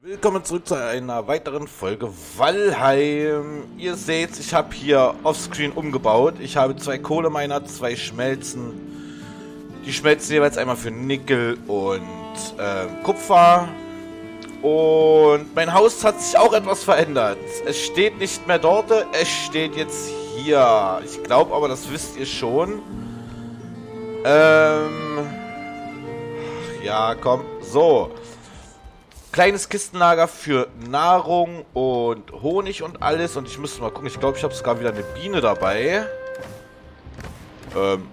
Willkommen zurück zu einer weiteren Folge Valheim. Ihr seht, ich habe hier offscreen umgebaut. Ich habe zwei Kohleminer, zwei Schmelzen. Die schmelzen jeweils einmal für Nickel und äh, Kupfer. Und mein Haus hat sich auch etwas verändert. Es steht nicht mehr dort, es steht jetzt hier. Ich glaube aber, das wisst ihr schon. Ähm... Ja, komm. So. Kleines Kistenlager für Nahrung und Honig und alles. Und ich müsste mal gucken. Ich glaube, ich habe sogar wieder eine Biene dabei. Ähm,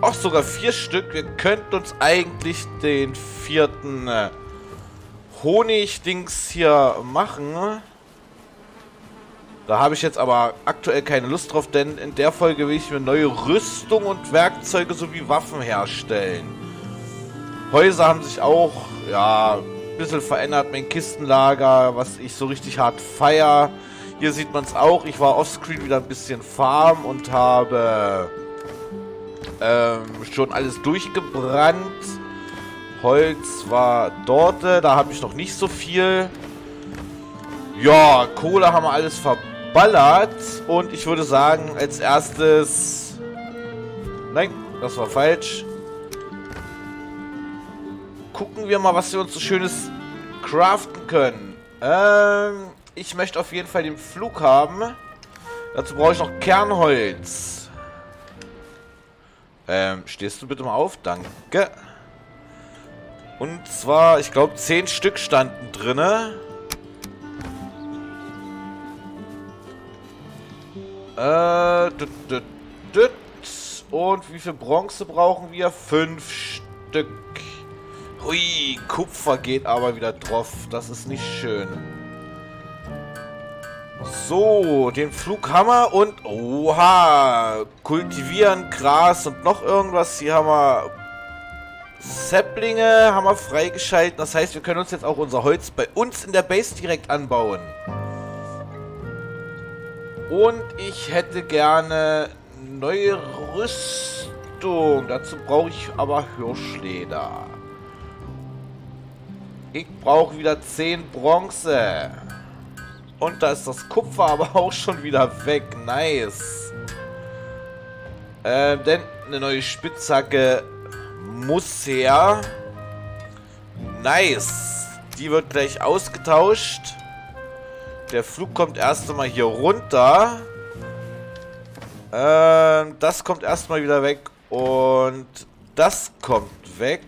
auch sogar vier Stück. Wir könnten uns eigentlich den vierten äh, Honig-Dings hier machen. Da habe ich jetzt aber aktuell keine Lust drauf, denn in der Folge will ich mir neue Rüstung und Werkzeuge sowie Waffen herstellen. Häuser haben sich auch, ja, ein bisschen verändert. Mein Kistenlager, was ich so richtig hart feier. Hier sieht man es auch. Ich war offscreen wieder ein bisschen farm und habe ähm, schon alles durchgebrannt. Holz war dort, da habe ich noch nicht so viel. Ja, Kohle haben wir alles verballert. Und ich würde sagen, als erstes... Nein, das war falsch. Gucken wir mal, was wir uns so Schönes craften können. Ähm, ich möchte auf jeden Fall den Flug haben. Dazu brauche ich noch Kernholz. Ähm, stehst du bitte mal auf? Danke. Und zwar, ich glaube, 10 Stück standen drinne. Äh, düt, düt, düt. Und wie viel Bronze brauchen wir? 5 Stück. Hui, Kupfer geht aber wieder drauf. Das ist nicht schön. So, den Flughammer und... Oha! Kultivieren, Gras und noch irgendwas. Hier haben wir... Säpplinge haben wir freigeschalten. Das heißt, wir können uns jetzt auch unser Holz bei uns in der Base direkt anbauen. Und ich hätte gerne neue Rüstung. Dazu brauche ich aber Hirschleder. Ich brauche wieder 10 Bronze. Und da ist das Kupfer aber auch schon wieder weg. Nice. Ähm, denn eine neue Spitzhacke muss her. Nice. Die wird gleich ausgetauscht. Der Flug kommt erst einmal hier runter. Ähm, das kommt erstmal wieder weg. Und das kommt weg.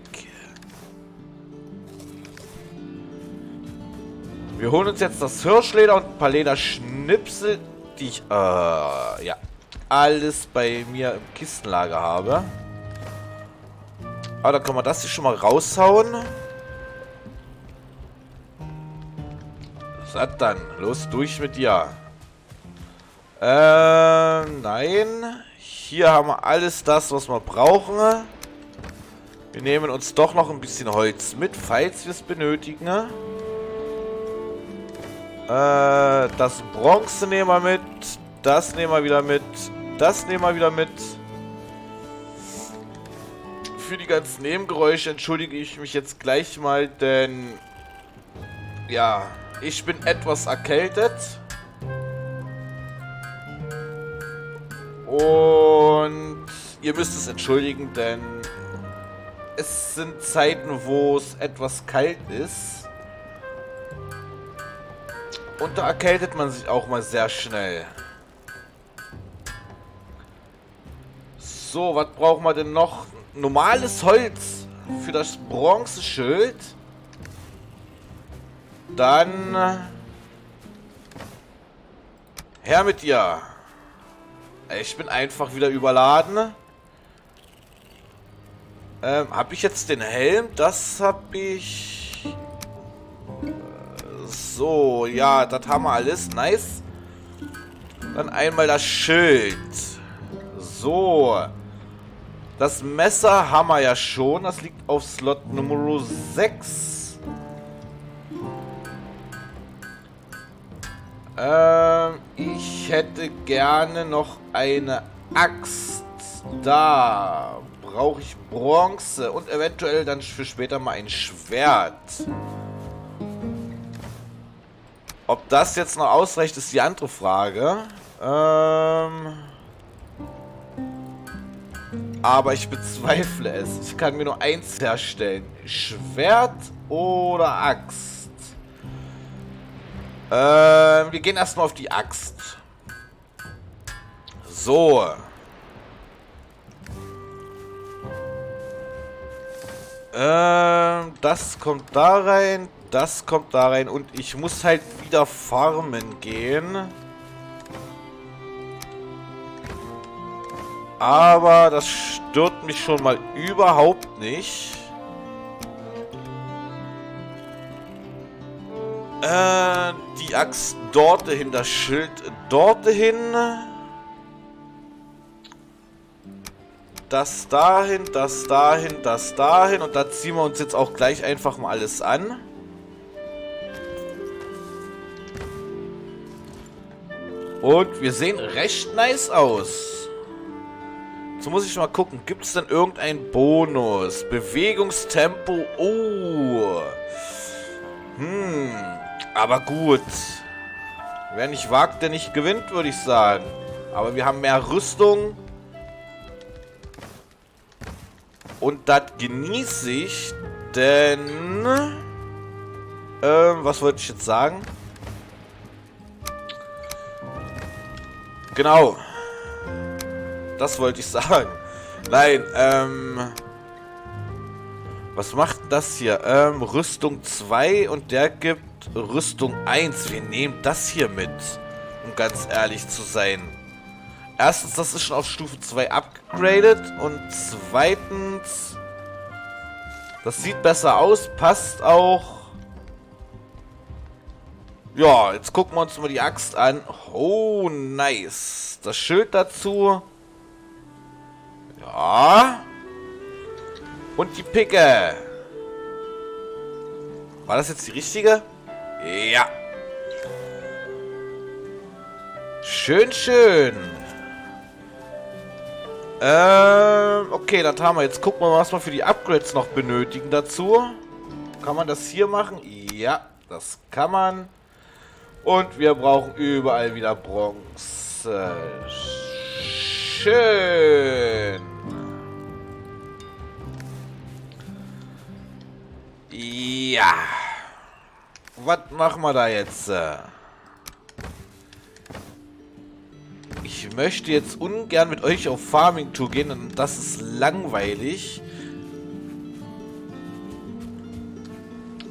Wir holen uns jetzt das Hirschleder und ein paar Lederschnipsel, die ich, äh, ja, alles bei mir im Kistenlager habe. Aber dann können wir das hier schon mal raushauen. So, dann, los durch mit dir. Äh, nein. Hier haben wir alles das, was wir brauchen. Wir nehmen uns doch noch ein bisschen Holz mit, falls wir es benötigen. Äh, das Bronze nehmen wir mit. Das nehmen wir wieder mit. Das nehmen wir wieder mit. Für die ganzen Nebengeräusche entschuldige ich mich jetzt gleich mal, denn... Ja, ich bin etwas erkältet. Und ihr müsst es entschuldigen, denn es sind Zeiten, wo es etwas kalt ist. Und da erkältet man sich auch mal sehr schnell. So, was brauchen wir denn noch? Normales Holz für das Bronzeschild. Dann... Her mit dir. Ich bin einfach wieder überladen. Ähm, hab ich jetzt den Helm? Das hab ich... So, ja, das haben wir alles. Nice. Dann einmal das Schild. So. Das Messer haben wir ja schon. Das liegt auf Slot Nummer 6. Ähm, Ich hätte gerne noch eine Axt. Da brauche ich Bronze und eventuell dann für später mal ein Schwert. Ob das jetzt noch ausreicht, ist die andere Frage. Ähm... Aber ich bezweifle es. Ich kann mir nur eins herstellen. Schwert oder Axt? Ähm, wir gehen erstmal auf die Axt. So. Ähm, das kommt da rein, das kommt da rein und ich muss halt wieder farmen gehen. Aber das stört mich schon mal überhaupt nicht. Äh, die Axt dort hin, das Schild dort hin. Das dahin, das dahin, das dahin. Und da ziehen wir uns jetzt auch gleich einfach mal alles an. Und wir sehen recht nice aus. So muss ich mal gucken. Gibt es denn irgendeinen Bonus? Bewegungstempo. Oh. Hm. Aber gut. Wer nicht wagt, der nicht gewinnt, würde ich sagen. Aber wir haben mehr Rüstung. Und das genieße ich, denn... Ähm, was wollte ich jetzt sagen? Genau. Das wollte ich sagen. Nein, ähm... Was macht das hier? Ähm, Rüstung 2 und der gibt Rüstung 1. Wir nehmen das hier mit, um ganz ehrlich zu sein. Erstens, das ist schon auf Stufe 2 upgraded und zweitens, das sieht besser aus, passt auch. Ja, jetzt gucken wir uns mal die Axt an. Oh, nice. Das Schild dazu. Ja. Und die Picke. War das jetzt die richtige? Ja. Schön, schön. Ähm, okay, das haben wir. Jetzt gucken wir mal, was wir für die Upgrades noch benötigen dazu. Kann man das hier machen? Ja, das kann man. Und wir brauchen überall wieder Bronze. Schön. Ja. Was machen wir da jetzt? Ich möchte jetzt ungern mit euch auf Farming-Tour gehen, und das ist langweilig.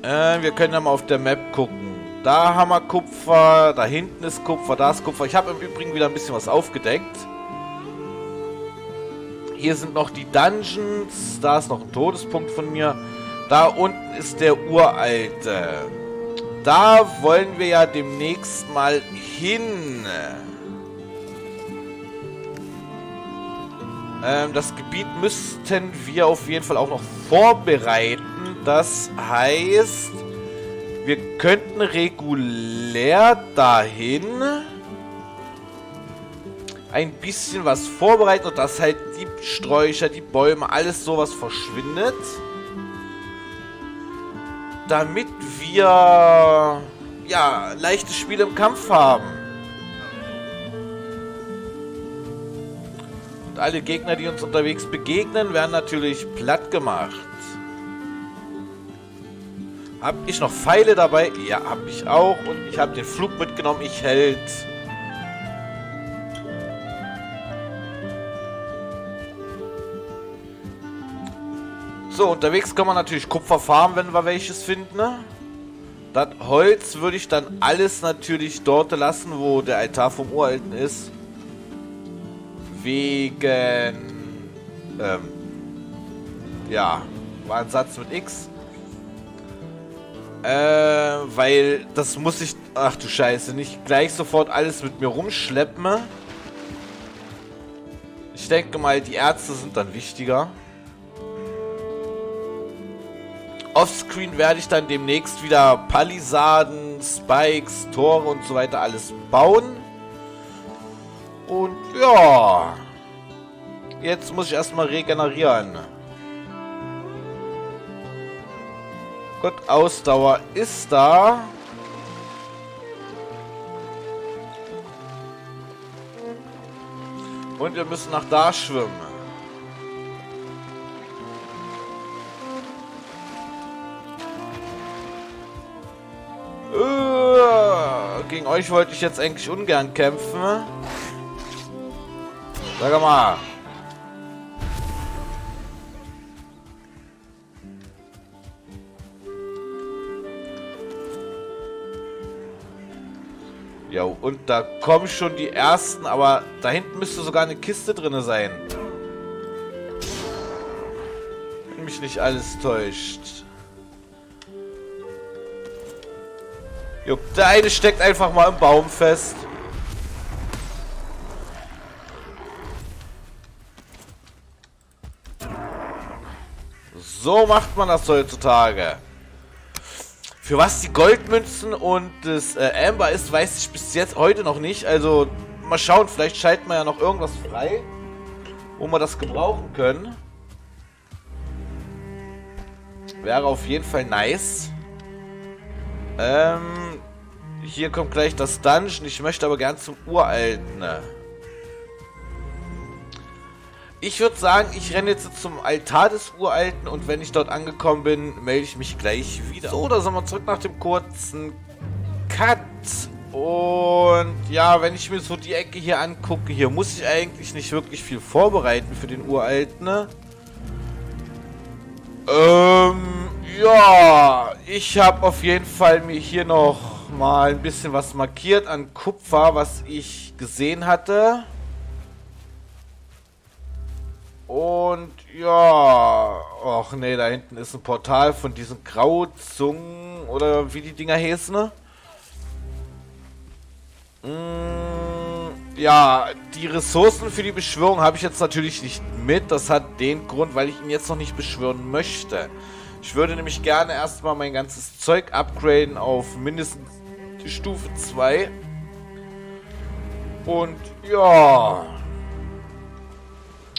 Äh, wir können ja mal auf der Map gucken. Da haben wir Kupfer, da hinten ist Kupfer, da ist Kupfer. Ich habe im Übrigen wieder ein bisschen was aufgedeckt. Hier sind noch die Dungeons. Da ist noch ein Todespunkt von mir. Da unten ist der uralte. Da wollen wir ja demnächst mal hin. Ähm, das Gebiet müssten wir auf jeden Fall auch noch vorbereiten. Das heißt, wir könnten regulär dahin ein bisschen was vorbereiten und dass halt die Sträucher, die Bäume, alles sowas verschwindet damit wir ja leichtes Spiel im Kampf haben. Und alle Gegner, die uns unterwegs begegnen, werden natürlich platt gemacht. Hab ich noch Pfeile dabei? Ja, hab ich auch. Und ich habe den Flug mitgenommen. Ich hält. So, unterwegs kann man natürlich Kupfer farmen, wenn wir welches finden. Ne? Das Holz würde ich dann alles natürlich dort lassen, wo der Altar vom Uralten ist. Wegen... Ähm, ja, war ein Satz mit X. Äh, weil das muss ich... Ach du Scheiße, nicht gleich sofort alles mit mir rumschleppen. Ich denke mal, die Ärzte sind dann wichtiger. Offscreen werde ich dann demnächst wieder Palisaden, Spikes, Tore und so weiter alles bauen. Und ja. Jetzt muss ich erstmal regenerieren. Gut, Ausdauer ist da. Und wir müssen nach da schwimmen. Gegen euch wollte ich jetzt eigentlich ungern kämpfen. Sag mal. Ja, und da kommen schon die ersten, aber da hinten müsste sogar eine Kiste drin sein. Wenn mich nicht alles täuscht. Jo, der eine steckt einfach mal im Baum fest. So macht man das heutzutage. Für was die Goldmünzen und das äh, Amber ist, weiß ich bis jetzt heute noch nicht. Also mal schauen, vielleicht schalten wir ja noch irgendwas frei, wo wir das gebrauchen können. Wäre auf jeden Fall nice. Ähm, hier kommt gleich das Dungeon. Ich möchte aber gern zum Uralten. Ich würde sagen, ich renne jetzt zum Altar des Uralten und wenn ich dort angekommen bin, melde ich mich gleich wieder. So, da sind wir zurück nach dem kurzen Cut. Und ja, wenn ich mir so die Ecke hier angucke, hier muss ich eigentlich nicht wirklich viel vorbereiten für den Uralten. Ne? Ähm, ja, ich habe auf jeden Fall mir hier noch mal ein bisschen was markiert an Kupfer, was ich gesehen hatte. Und ja, ach nee, da hinten ist ein Portal von diesen Grauzungen oder wie die Dinger heißen. Ne? Mm, ja, die Ressourcen für die Beschwörung habe ich jetzt natürlich nicht mit. Das hat den Grund, weil ich ihn jetzt noch nicht beschwören möchte. Ich würde nämlich gerne erstmal mein ganzes Zeug upgraden auf mindestens Stufe 2. Und ja...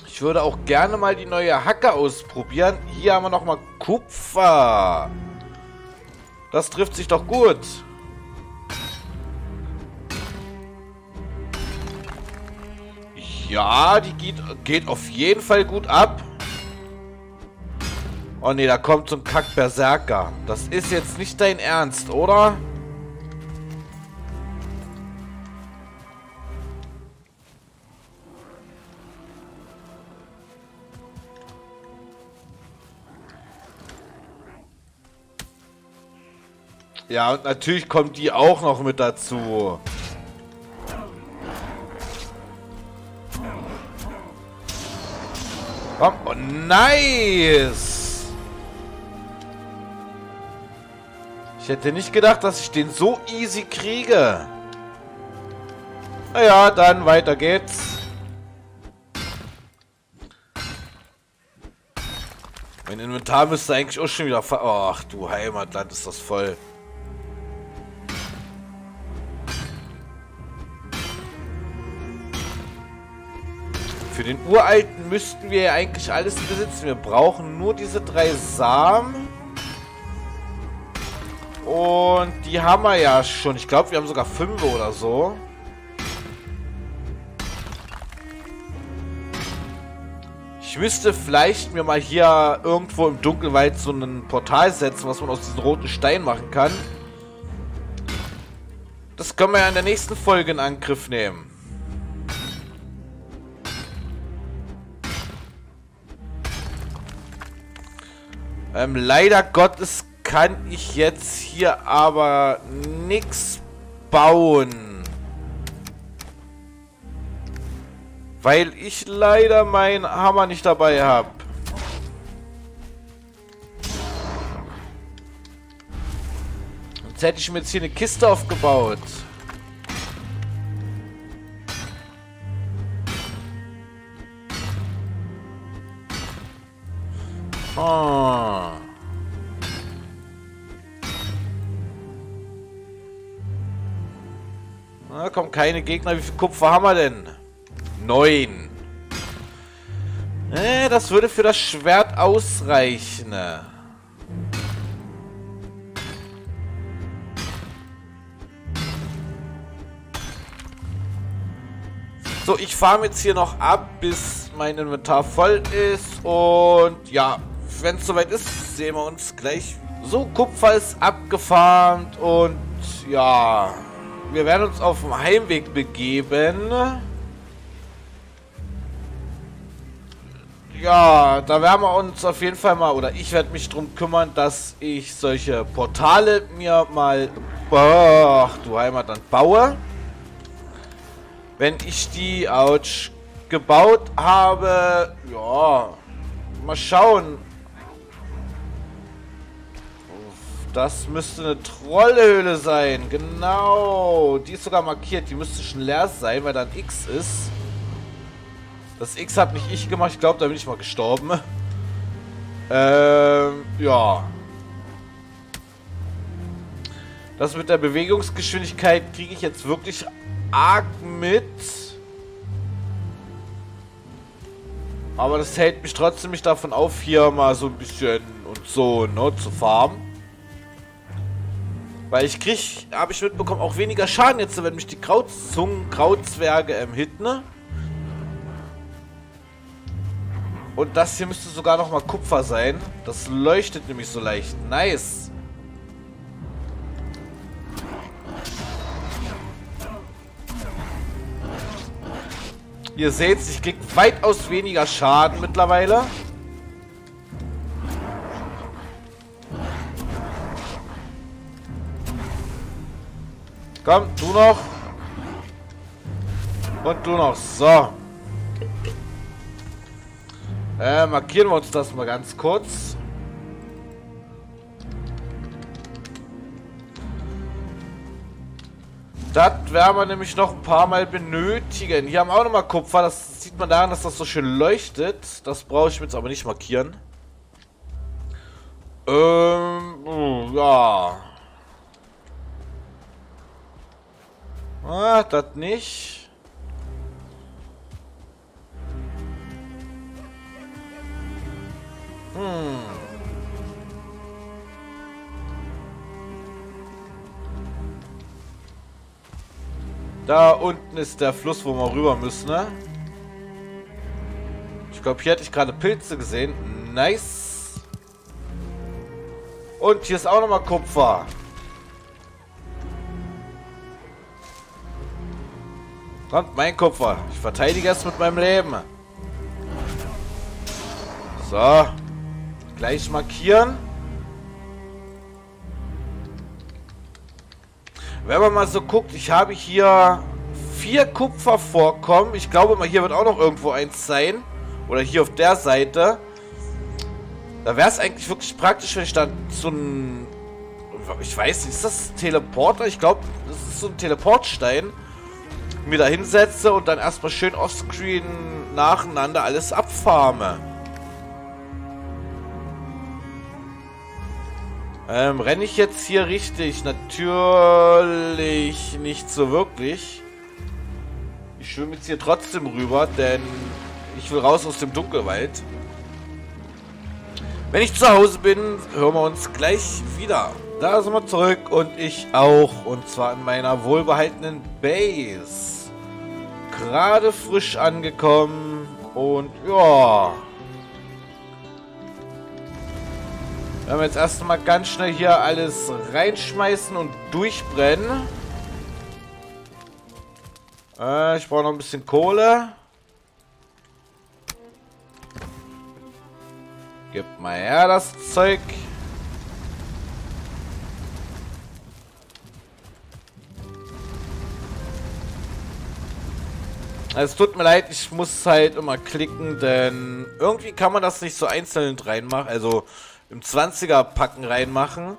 Ich würde auch gerne mal die neue Hacke ausprobieren. Hier haben wir nochmal Kupfer. Das trifft sich doch gut. Ja, die geht, geht auf jeden Fall gut ab. Oh ne, da kommt so ein Kack-Berserker. Das ist jetzt nicht dein Ernst, oder? Ja, und natürlich kommt die auch noch mit dazu. Komm, oh, nice! Ich hätte nicht gedacht, dass ich den so easy kriege. Naja, dann weiter geht's. Mein Inventar müsste eigentlich auch schon wieder... Ach du Heimatland, ist das voll. Für den Uralten müssten wir ja eigentlich alles besitzen. Wir brauchen nur diese drei Samen. Und die haben wir ja schon. Ich glaube, wir haben sogar fünf oder so. Ich müsste vielleicht mir mal hier irgendwo im Dunkelwald so ein Portal setzen, was man aus diesem roten Stein machen kann. Das können wir ja in der nächsten Folge in Angriff nehmen. Ähm, leider Gottes kann ich jetzt hier aber nichts bauen. Weil ich leider meinen Hammer nicht dabei habe. Sonst hätte ich mir jetzt hier eine Kiste aufgebaut. Kommen keine Gegner. Wie viel Kupfer haben wir denn? Neun. Äh, das würde für das Schwert ausreichen. So, ich farm jetzt hier noch ab, bis mein Inventar voll ist. Und ja, wenn es soweit ist, sehen wir uns gleich. So, Kupfer ist abgefarmt und ja, wir werden uns auf dem Heimweg begeben. Ja, da werden wir uns auf jeden Fall mal, oder ich werde mich darum kümmern, dass ich solche Portale mir mal, ach du Heimat, dann baue. Wenn ich die, ouch, gebaut habe, ja, mal schauen. Das müsste eine Trollhöhle sein, genau. Die ist sogar markiert, die müsste schon leer sein, weil da ein X ist. Das X hat nicht ich gemacht, ich glaube, da bin ich mal gestorben. Ähm, ja. Das mit der Bewegungsgeschwindigkeit kriege ich jetzt wirklich arg mit. Aber das hält mich trotzdem nicht davon auf, hier mal so ein bisschen und so, ne, zu farmen. Weil ich krieg, habe ich mitbekommen, auch weniger Schaden jetzt, wenn mich die Krautzungen, Krautzwerge ähm, hitten. Ne? Und das hier müsste sogar noch mal Kupfer sein. Das leuchtet nämlich so leicht. Nice. Ihr seht, ich krieg weitaus weniger Schaden mittlerweile. Komm, du noch. Und du noch. So. Äh, markieren wir uns das mal ganz kurz. Das werden wir nämlich noch ein paar Mal benötigen. Hier haben wir auch nochmal Kupfer. Das sieht man daran, dass das so schön leuchtet. Das brauche ich mir jetzt aber nicht markieren. Ähm, uh, ja. Ah, das nicht. Hm. Da unten ist der Fluss, wo wir rüber müssen, ne? Ich glaube, hier hatte ich gerade Pilze gesehen. Nice. Und hier ist auch nochmal Kupfer. Kommt, mein Kupfer. Ich verteidige es mit meinem Leben. So. Gleich markieren. Wenn man mal so guckt, ich habe hier vier Kupfervorkommen. Ich glaube mal, hier wird auch noch irgendwo eins sein. Oder hier auf der Seite. Da wäre es eigentlich wirklich praktisch, wenn ich dann so ein... Ich weiß nicht, ist das ein Teleporter? Ich glaube, das ist so ein Teleportstein. Mir da hinsetze und dann erstmal schön offscreen nacheinander alles abfarme. Ähm, renne ich jetzt hier richtig? Natürlich nicht so wirklich. Ich schwimme jetzt hier trotzdem rüber, denn ich will raus aus dem Dunkelwald. Wenn ich zu Hause bin, hören wir uns gleich wieder. Da sind wir zurück und ich auch. Und zwar in meiner wohlbehaltenen Base. Gerade frisch angekommen. Und ja... Werden wir jetzt erstmal ganz schnell hier alles reinschmeißen und durchbrennen. Äh, ich brauche noch ein bisschen Kohle. Gib mal her das Zeug. Es tut mir leid, ich muss halt immer klicken, denn irgendwie kann man das nicht so einzeln reinmachen. Also im 20er Packen reinmachen.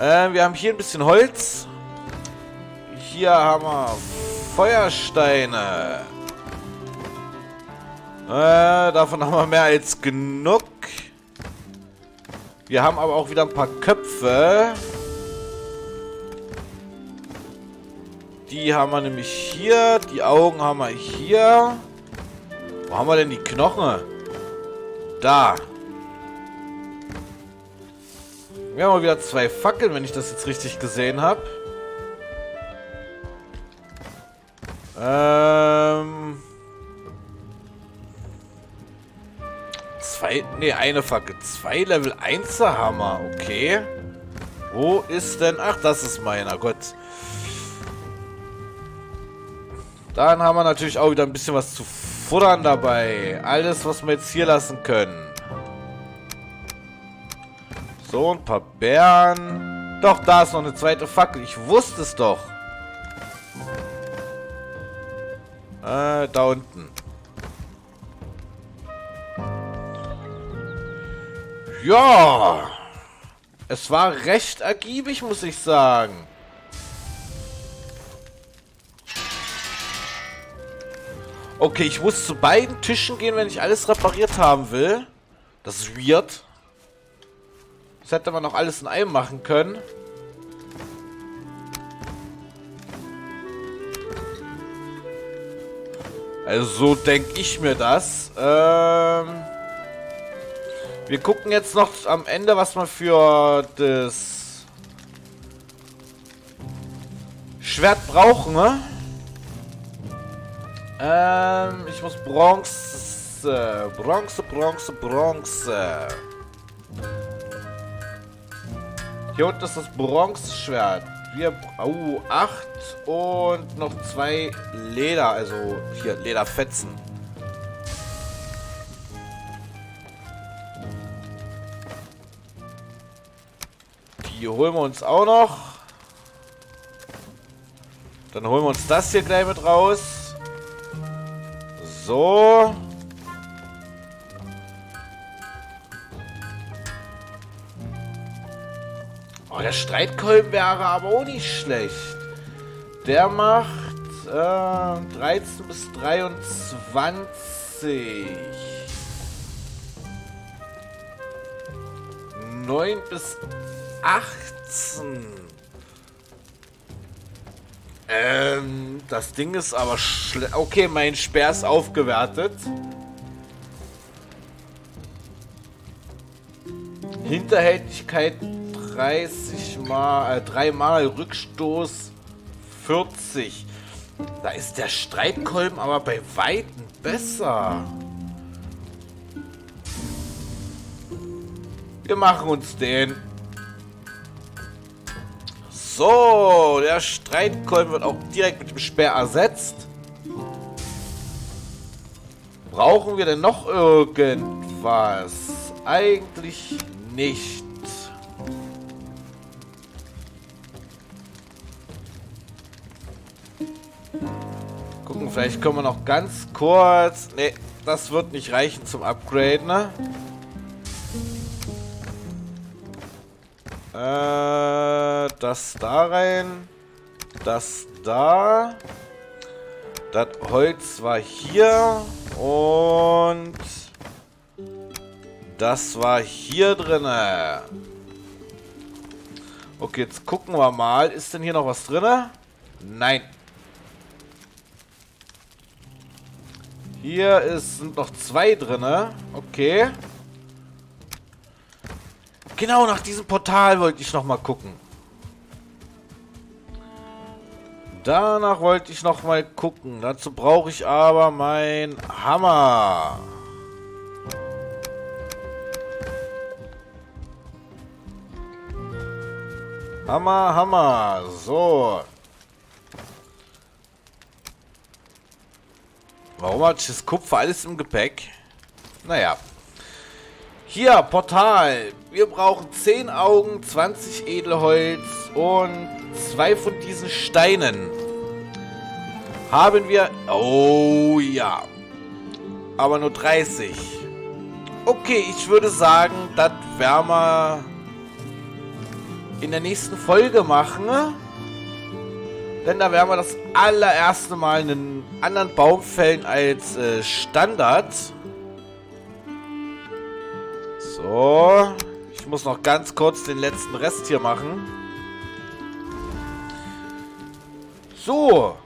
Äh, wir haben hier ein bisschen Holz. Hier haben wir Feuersteine. Äh, davon haben wir mehr als genug. Wir haben aber auch wieder ein paar Köpfe. Die haben wir nämlich hier. Die Augen haben wir hier. Wo haben wir denn die Knochen? Da. Wir haben mal wieder zwei Fackeln, wenn ich das jetzt richtig gesehen habe. Ähm... Zwei, nee, eine Fackel. Zwei Level 1 Hammer, okay. Wo ist denn... Ach, das ist meiner, Gott. Dann haben wir natürlich auch wieder ein bisschen was zu futtern dabei. Alles, was wir jetzt hier lassen können. So, ein paar Bären. Doch, da ist noch eine zweite Fackel. Ich wusste es doch. Äh, da unten. Ja. Es war recht ergiebig, muss ich sagen. Okay, ich muss zu beiden Tischen gehen, wenn ich alles repariert haben will. Das ist weird. Das hätte man noch alles in einem machen können. Also so denke ich mir das. Ähm wir gucken jetzt noch am Ende, was man für das Schwert brauchen, ne? Ähm, ich muss Bronze, Bronze, Bronze, Bronze. Hier unten ist das Bronzeschwert. Wir, oh, acht und noch zwei Leder, also hier, Lederfetzen. Die holen wir uns auch noch. Dann holen wir uns das hier gleich mit raus. So. Oh, der Streitkolben wäre aber auch nicht schlecht. Der macht äh, 13 bis 23. 9 bis 18. Ähm, das Ding ist aber schlecht. Okay, mein Speer ist aufgewertet. Hinterhältigkeit 30 mal, äh, 3 mal Rückstoß 40. Da ist der Streitkolben aber bei Weitem besser. Wir machen uns den. So, der Streitkolben wird auch direkt mit dem Speer ersetzt. Brauchen wir denn noch irgendwas? Eigentlich nicht. Gucken, vielleicht können wir noch ganz kurz... Ne, das wird nicht reichen zum Upgraden, ne? Äh, das da rein. Das da. Das Holz war hier. Und... Das war hier drin. Okay, jetzt gucken wir mal. Ist denn hier noch was drin? Nein. Hier ist, sind noch zwei drin. Okay. Genau, nach diesem Portal wollte ich noch mal gucken. Danach wollte ich noch mal gucken. Dazu brauche ich aber mein Hammer. Hammer, Hammer. So. Warum hat das Kupfer alles im Gepäck? Naja. Hier, Portal. Wir brauchen 10 Augen, 20 Edelholz und zwei von diesen Steinen. Haben wir... Oh ja. Aber nur 30. Okay, ich würde sagen, das werden wir in der nächsten Folge machen. Denn da werden wir das allererste Mal einen anderen Baum fällen als äh, Standard. So. Ich muss noch ganz kurz den letzten Rest hier machen. So,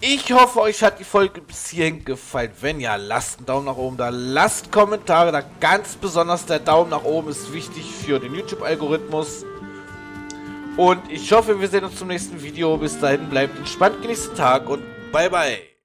ich hoffe, euch hat die Folge bis hierhin gefallen. Wenn ja, lasst einen Daumen nach oben da, lasst Kommentare da. Ganz besonders der Daumen nach oben ist wichtig für den YouTube-Algorithmus. Und ich hoffe, wir sehen uns zum nächsten Video. Bis dahin, bleibt entspannt, genießt den Tag und bye bye.